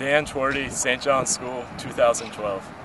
Dan Twardy, St. John's School, 2012.